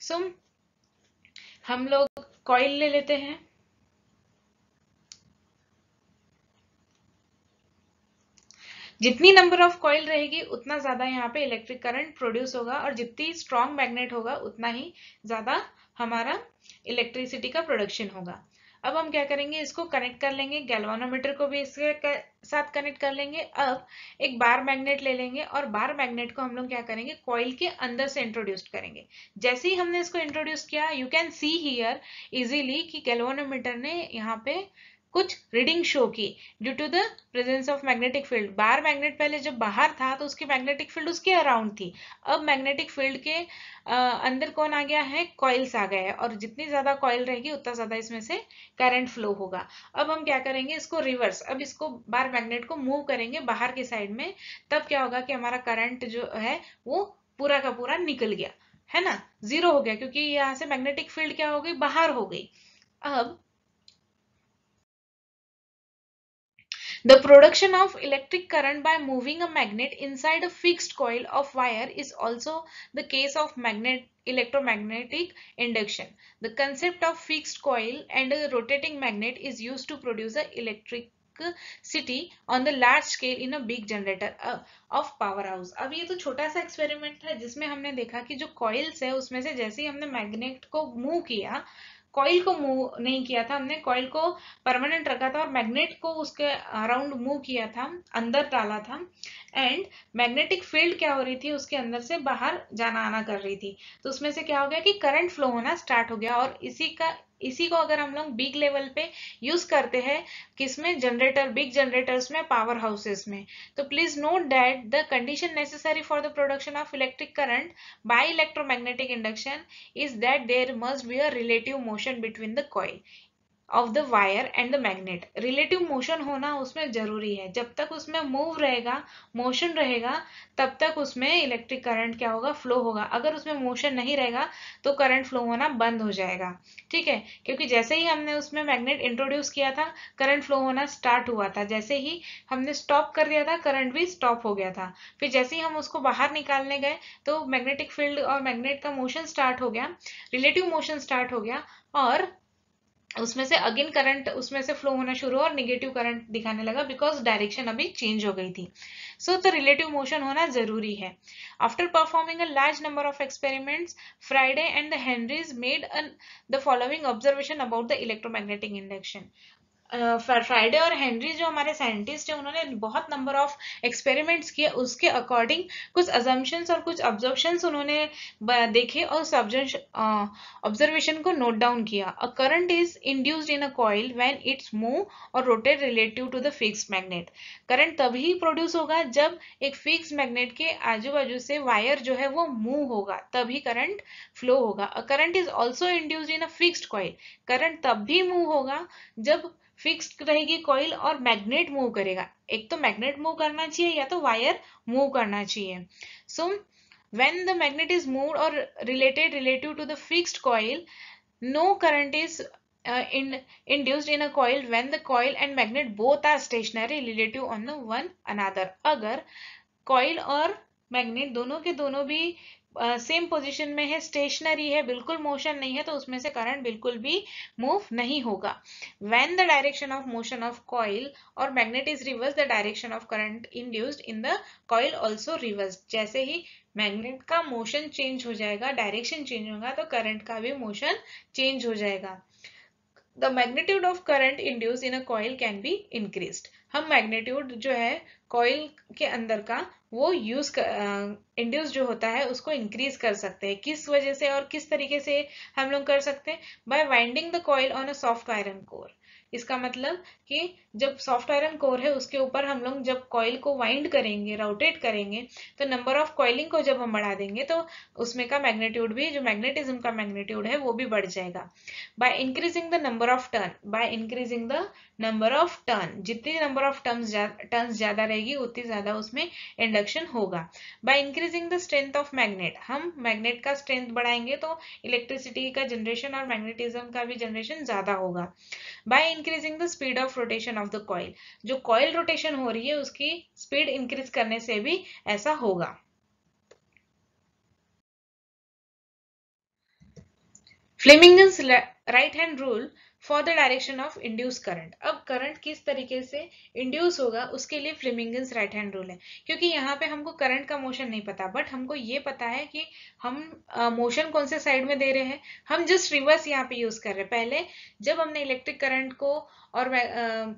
सो so, हम लोग कॉइल ले लेते हैं। जितनी नंबर ऑफ़ कॉइल रहेगी उतना ज़्यादा यहाँ पे इलेक्ट्रिक करंट प्रोड्यूस होगा और जितनी स्ट्रॉन्ग मैग्नेट होगा उतना ही ज़्यादा हमारा इलेक्ट्रिसिटी का प्रोडक्शन होगा। अब हम क्या करेंगे, इसको कनेक्ट कर लेंगे गैल्वानोमीटर को भी इसके साथ कनेक्ट कर लेंगे। अब एक बार मैग्नेट ले लेंगे और बार मैग्नेट को हम लोग क्या करेंगे कॉइल के अंदर से इंट्रोड्यूस करेंगे। जैसे ही हमने इसको इंट्रोड्यूस किया you can see here easily कि गैल्वानोमीटर ने यहाँ पे कुछ रीडिंग शो की। Due to the presence of magnetic field bar magnet पहले जब बाहर था तो उसकी मैग्नेटिक फ़ील्ड उसके अराउंड थी। अब मैग्नेटिक फ़ील्ड के अंदर कौन आ गया है? कॉइल्स आ गए हैं। और जितनी ज़्यादा कॉइल रहेगी, उतना ज़्यादा इसमें से करंट फ्लो होगा। अब हम क्या करेंगे? इसको रिवर्स अब इसको बार मैग्नेट को मूव करेंगे बाहर की साइड में। तब क्या होगा कि हमारा करंट जो है, वो पूरा का पूरा निकल गया। है ना? ज़ीरो हो गया, क्योंकि यहाँ से मैग्नेटिक फ़ील्ड क्या हो गई? बाहर हो गई। अब The production of electric current by moving a magnet inside a fixed coil of wire is also the case of magnet electromagnetic induction. The concept of fixed coil and a rotating magnet is used to produce a electricity on the large scale in a big generator of power house. अब ये तो छोटा सा एक्सपेरिमेंट है जिसमें हमने देखा कि जो कॉइल्स है उसमें से जैसे ही हमने मैग्नेट को मूव किया कॉइल को मूव नहीं किया था हमने कॉइल को परमानेंट रखा था और मैग्नेट को उसके अराउंड मूव किया था, अंदर डाला था। एंड मैग्नेटिक फ़ील्ड क्या हो रही थी? उसके अंदर से बाहर जाना आना कर रही थी। तो उसमें से क्या हो गया कि करंट फ्लो होना स्टार्ट हो गया और इसी का इसी को अगर हम लोग बिग लेवल पे यूज़ करते हैं, किसमें? जनरेटर बिग जनरेटर्स में पावर हाउसेस में। तो please note that the condition necessary for the production of electric current by electromagnetic induction is that there must be a relative motion between the coil of the wire and the magnet relative motion होना उसमें ज़रूरी है। जब तक उसमें मूव रहेगा मोशन रहेगा, तब तक उसमें इलेक्ट्रिक करंट क्या होगा? फ्लो होगा। अगर उसमें मोशन नहीं रहेगा तो करंट फ्लो होना बंद हो जाएगा। ठीक है? क्योंकि जैसे ही हमने उसमें मैग्नेट इंट्रोड्यूस किया था करंट फ्लो होना स्टार्ट हुआ था। जैसे ही हमने स्टॉप कर दिया था करंट भी स्टॉप हो गया था। फिर जैसे ही हम उसको बाहर निकालने गए तो मैग्नेटिक फ़ील्ड और मैग्नेट का मोशन स्टार्ट हो गया। रिलेटिव मोशन स्टार्ट हो गया और उसमें से अगेन करंट उसमें से फ्लो होना शुरू हो और निगेटिव करंट दिखाने लगा बिकॉज़ डायरेक्शन अभी चेंज हो गई थी। सो तो रिलेटिव मोशन होना ज़रूरी है। After performing a large number of experiments Faraday and the Henry's made the following observation about the electromagnetic induction Faraday और हेनरी जो हमारे साइंटिस्ट हैं, उन्होंने बहुत नंबर ऑफ़ एक्सपेरिमेंट्स किए। उसके अकॉर्डिंग कुछ अजम्पन्स और कुछ ऑब्जर्वेशंस उन्होंने देखे और ऑब्जर्वेशन को नोट डाउन किया। A current is induced in a coil when it's move or rotate relative to the fix magnet current तभी प्रोड्यूस होगा जब एक फिक्स मैग्नेट के आजू बाजू से वायर जो है वो मूव होगा। तभी करंट फ्लो होगा। A current is also induced in a fixed coil current तब भी मूव होगा जब फिक्स्ड रहेगी कॉइल और मैग्नेट मूव करेगा। एक तो मैग्नेट मूव करना चाहिए या तो वायर मूव करना चाहिए। So when the magnet is move or related relative to the fixed coil no current is in induced in a coil when the coil and magnet both are stationary relative on the one another अगर कॉइल और मैग्नेट दोनों के दोनों भी सेम पोजीशन में है स्टेशनरी है, बिल्कुल मोशन नहीं है तो उसमें से करंट बिल्कुल भी मूव नहीं होगा। When the direction of motion of coil or magnet is reverse the direction of current induced in the coil also reverse जैसे ही मैग्नेट का मोशन चेंज हो जाएगा डायरेक्शन चेंज होगा तो करंट का भी मोशन चेंज हो जाएगा। The magnitude of current induce in a coil can be increase हम मैग्नेट्यूड जो है कॉइल के अंदर का वो यूज़ इंड्यूस जो होता है, उसको इंक्रीज कर सकते हैं। किस वजह से और किस तरीके से हम लोग कर सकते हैं? By winding the coil on a soft iron core इसका मतलब कि जब सॉफ्ट आयरन कोर है, उसके ऊपर हम लोग जब कॉइल को वाइंड करेंगे रोटेट करेंगे तो नंबर ऑफ़ कॉइलिंग को जब हम बढ़ा देंगे तो उसमें का मैग्नेट्यूड भी, जो मैग्नेटिज्म का मैग्नेट्यूड है, वो भी बढ़ जाएगा। By increasing the number of turn by increasing the number of turn जितनी नंबर ऑफ़ टर्म्स टर्न्स ज़्यादा रहेगी, उतनी ज़्यादा उसमें इंडक्शन होगा। By increasing the strength of magnet हम मैग्नेट का स्ट्रेंथ बढ़ाएँगे तो इलेक्ट्रिसिटी का जनरेशन और मैग्नेटिज्म का भी जनरेशन ज़्यादा होगा। By increasing the speed of rotation of the coil जो कॉइल रोटेशन हो रही है, उसकी स्पीड इंक्रीज करने से भी ऐसा होगा। Fleming right hand rule for the direction of induce current अब करंट किस तरीके से इंड्यूस होगा उसके लिए फ्लिमिंग राइट हैंड रूल है। क्योंकि यहाँ पे हमको करंट का मोशन नहीं पता बट हमको ये पता है कि हम मोशन uh, कौन से साइड में दे रहे हैं। हम जस्ट रिवर्स यहाँ पे यूज़ कर रहे हैं। पहले जब हमने इलेक्ट्रिक करंट को और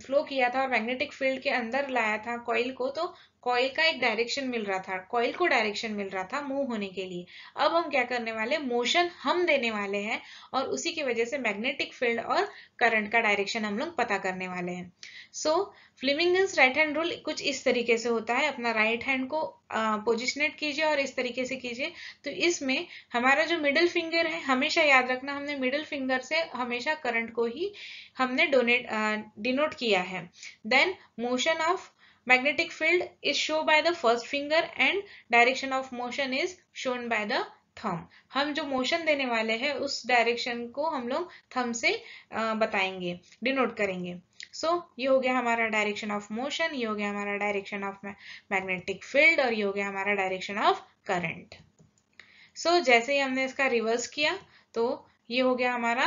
फ्लो किया था और मैग्नेटिक फ़ील्ड के अंदर लाया था कॉइल को तो कॉइल का एक डायरेक्शन मिल रहा था। कॉइल को डायरेक्शन मिल रहा था मूव होने के लिए। अब हम क्या करने वाले मोशन हम देने वाले हैं और उसी की वजह से मैग्नेटिक फ़ील्ड और करंट का डायरेक्शन हम लोग पता करने वाले हैं। So Fleming's right hand rule कुछ इस तरीके से होता है। अपना राइट हैंड को पोजिशनेट कीजिए और इस तरीके से कीजिए। तो इसमें हमारा जो मिडिल फिंगर है, हमेशा याद रखना, हमने मिडिल फिंगर से हमेशा करंट को ही हमने डोनेट डिनोट किया है। Then motion of magnetic field is shown by the first finger and direction of motion is shown by the थम हम जो मोशन देने वाले हैं, उस डायरेक्शन को हम लोग थम से बताएँगे डिनोट करेंगे। सो so, ये हो गया हमारा डायरेक्शन ऑफ़ मोशन ये हो गया हमारा डायरेक्शन ऑफ़ मैग्नेटिक फ़ील्ड और ये हो गया हमारा डायरेक्शन ऑफ़ करंट सो जैसे ही हमने इसका रिवर्स किया तो ये हो गया हमारा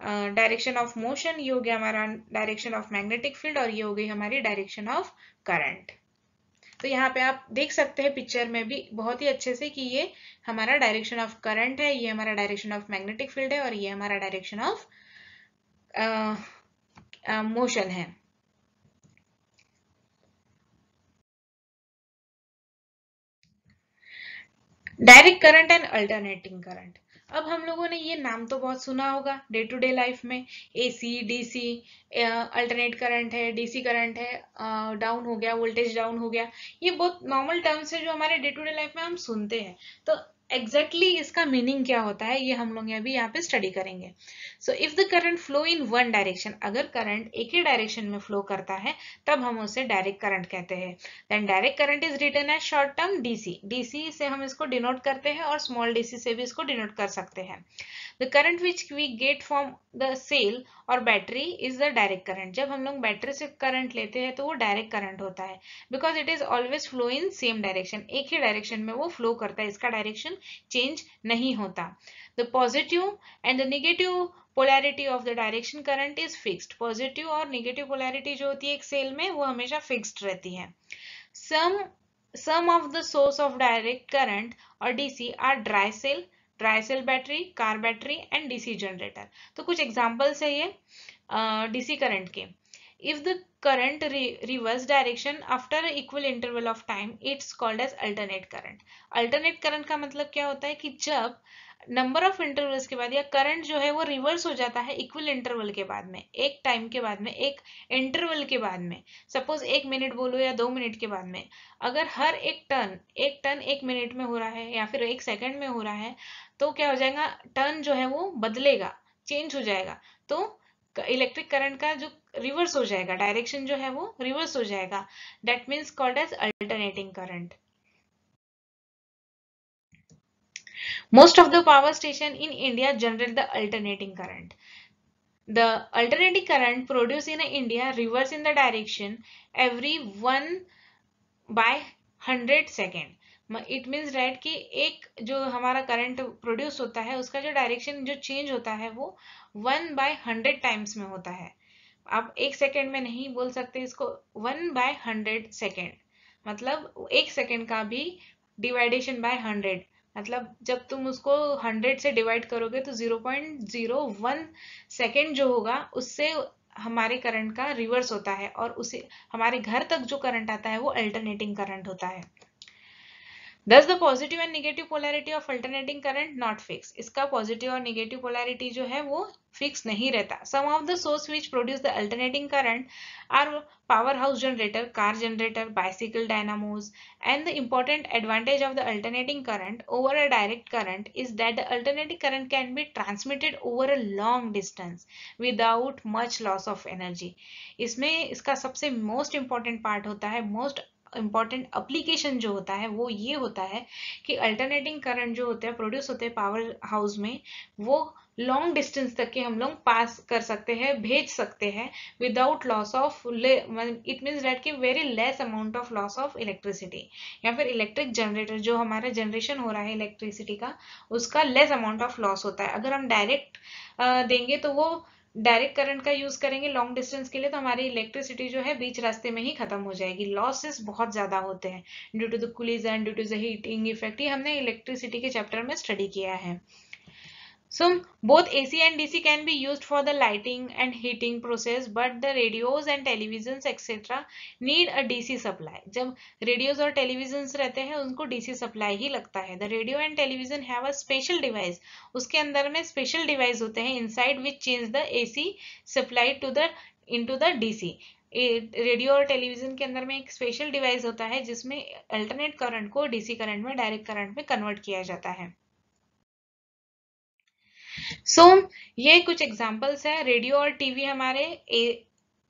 डायरेक्शन ऑफ़ मोशन ये हो गया हमारा डायरेक्शन ऑफ़ मैग्नेटिक फ़ील्ड और ये हो गई हमारी डायरेक्शन ऑफ़ करंट तो यहाँ पे आप देख सकते हैं पिक्चर में भी बहुत ही अच्छे से कि ये हमारा डायरेक्शन ऑफ़ करंट है ये हमारा डायरेक्शन ऑफ़ मैग्नेटिक फ़ील्ड है और ये हमारा डायरेक्शन ऑफ़ मोशन है। Direct current and alternating current. अब हम लोगों ने ये नाम तो बहुत सुना होगा डे टू डे लाइफ में एसी डीसी अल्टरनेट करंट है डीसी करंट है डाउन हो गया, वोल्टेज डाउन हो गया। ये बहुत नॉर्मल टर्म्स है जो हमारे डे टू डे लाइफ में हम सुनते हैं। तो एग्जैक्टली exactly इसका मीनिंग क्या होता है, ये हम लोग अभी यहाँ पे स्टडी करेंगे। So if the current flow in one direction अगर करंट एक ही डायरेक्शन में फ्लो करता है, तब हम उसे डायरेक्ट करंट कहते हैं। Then direct current is return as short term DC DC से हम इसको डिनोट करते हैं और स्मॉल डीसी से भी इसको डिनोट कर सकते हैं। The current which we get from the cell or battery is the direct current जब हम लोग बैटरी से करंट लेते हैं तो वो डायरेक्ट करंट होता है। Because it is always flow in same direction एक ही डायरेक्शन में वो फ्लो करता है, इसका डायरेक्शन चेंज नहीं होता। The positive and the negative polarity of the direction current is fixed positive और निगेटिव पोलैरिटी जो होती है एक सेल में, वो हमेशा फिक्स्ड रहती है। Some some of the source of direct current or DC are dry cell dry cell battery, car battery and DC generator तो कुछ एग्जांपल्स है ये डीसी करंट के. The current re, reverse direction after equal interval of time, it's called as alternate current. Alternate current का मतलब क्या होता है कि जब नंबर ऑफ़ इंटरवल्स के बाद या करंट जो है वो रिवर्स हो जाता है इक्वल इंटरवल के बाद में, एक टाइम के बाद में, एक इंटरवल के बाद में. सपोज़ एक मिनट बोलो या दो मिनट के बाद में. अगर हर एक टर्न एक टर्न एक मिनट में हो रहा है या फिर एक सेकंड में हो रहा है तो क्या हो जाएगा? टर्न जो है वो बदलेगा चेंज हो जाएगा। तो इलेक्ट्रिक करंट का जो रिवर्स हो जाएगा डायरेक्शन जो है वो रिवर्स हो जाएगा। That means called as alternating current most of the power station in India generate the alternating current the alternating current produce in India reverse in the direction every one by hundred second it means right कि एक जो हमारा करंट प्रोड्यूस होता है, उसका जो डायरेक्शन जो चेंज होता है, वो वन बाय हंड्रेड टाइम्स में होता है। आप एक सेकेंड में नहीं बोल सकते इसको वन बाय हंड्रेड सेकेंड मतलब एक सेकेंड का भी डिवाइडेशन बाय हंड्रेड मतलब जब तुम उसको हंड्रेड से डिवाइड करोगे तो zero point zero one second जो होगा, उससे हमारे करंट का रिवर्स होता है, और उसे, हमारे घर तक जो करंट आता है, वो अल्टरनेटिंग करंट होता है। Thus the positive and negative polarity of alternating current not fix इसका पॉजिटिव और निगेटिव पोलैरिटी जो है, वो फिक्स नहीं रहता। Some of the source which produce the alternating current are power house generator car generator bicycle dynamos and the important advantage of the alternating current over a direct current is that the alternating current can be transmitted over a long distance without much loss of energy इसमें इसका सबसे मोस्ट इंपॉर्टेंट पार्ट होता है मोस्ट इंपॉर्टेंट अप्लीकेशन जो होता है, वो ये होता है कि अल्टरनेटिंग करंट जो होते हैं प्रोड्यूस होते हैं पावर हाउस में, वो लॉन्ग डिस्टेंस तक के हम लोग पास कर सकते हैं, भेज सकते हैं without loss of it means that की very less amount of loss of electricity या फिर इलेक्ट्रिक जनरेटर जो हमारा जनरेशन हो रहा है इलेक्ट्रिसिटी का, उसका लेस अमाउंट ऑफ़ लॉस होता है। अगर हम डायरेक्ट देंगे तो वो डायरेक्ट करंट का यूज़ करेंगे लॉन्ग डिस्टेंस के लिए तो हमारी इलेक्ट्रिसिटी जो है बीच रास्ते में ही खत्म हो जाएगी। लॉसेस बहुत ज़्यादा होते हैं। Due to the collision due to the heating effect ये हमने इलेक्ट्रिसिटी के चैप्टर में स्टडी किया है। So both AC and DC can be used for the lighting and heating process but the radios and televisions etc need a DC supply. जब radios और televisions रहते हैं उनको DC supply ही लगता है. The radio and television have a special device. उसके अंदर में special device होते हैं inside which change the AC supply to the into the DC. Radio और टेलीविज़न के अंदर में एक स्पेशल डिवाइस होता है जिसमें अल्टरनेट करंट को डीसी करंट में डायरेक्ट करंट में कन्वर्ट किया जाता है सो so, ये कुछ एग्जाम्पल्स है। रेडियो और टीवी हमारे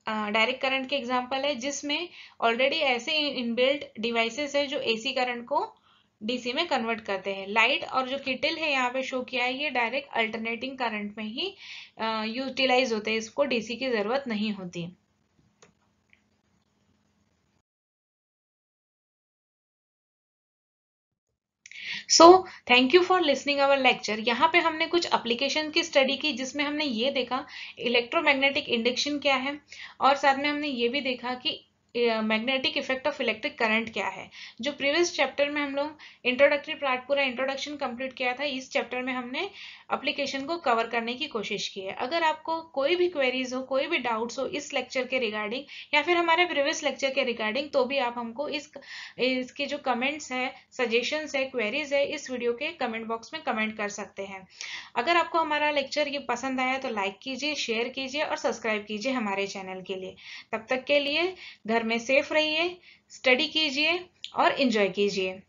डायरेक्ट करंट के एग्ज़ाम्पल है जिसमें ऑलरेडी ऐसे इनबिल्ट डिवाइसेस है जो एसी करंट को डीसी में कन्वर्ट करते हैं। लाइट और जो किटिल है यहाँ पे शो किया है ये डायरेक्ट अल्टरनेटिंग करंट में ही यूटिलाइज होते हैं। इसको डीसी की ज़रूरत नहीं होती। So thank you for listening our lecture यहाँ पे हमने कुछ अप्लीकेशन की स्टडी की जिसमें हमने ये देखा इलेक्ट्रोमैग्नेटिक इंडक्शन क्या है? और साथ में हमने ये भी देखा कि magnetic effect of electric current क्या है? जो प्रीवियस चैप्टर में हम लोग इंट्रोडक्टरी पार्ट पूरा इंट्रोडक्शन कंप्लीट किया था, इस चैप्टर में हमने एप्लीकेशन को कवर करने की कोशिश की है। अगर आपको कोई भी क्वेरीज हो, कोई भी डाउट्स हो इस लेक्चर के रिगार्डिंग या फिर हमारे प्रीवियस लेक्चर के रिगार्डिंग तो भी आप हमको इस, इसके जो कमेंट्स है सजेशंस है क्वेरीज है, इस वीडियो के कमेंट बॉक्स में कमेंट कर सकते हैं। अगर आपको हमारा लेक्चर ये पसंद आया तो लाइक कीजिए शेयर कीजिए और सब्सक्राइब कीजिए हमारे चैनल के लिए। तब तक के लिए घर में सेफ़ रहिए स्टडी कीजिए और इंजॉय कीजिए।